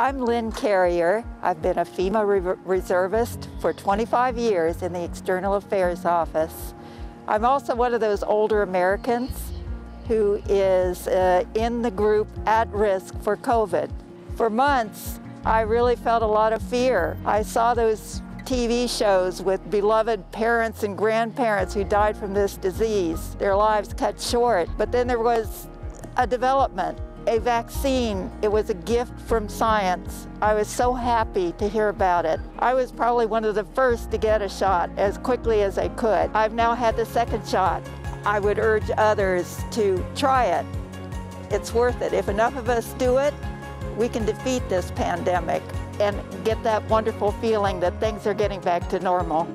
I'm Lynne Carrier. I've been a FEMA re reservist for 25 years in the External Affairs Office. I'm also one of those older Americans who is uh, in the group at risk for COVID. For months, I really felt a lot of fear. I saw those TV shows with beloved parents and grandparents who died from this disease, their lives cut short. But then there was a development a vaccine. It was a gift from science. I was so happy to hear about it. I was probably one of the first to get a shot as quickly as I could. I've now had the second shot. I would urge others to try it. It's worth it. If enough of us do it, we can defeat this pandemic and get that wonderful feeling that things are getting back to normal.